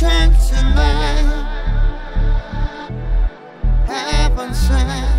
chance tonight. Heaven sent.